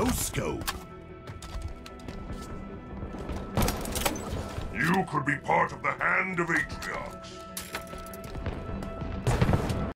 No scope. You could be part of the Hand of Atriox.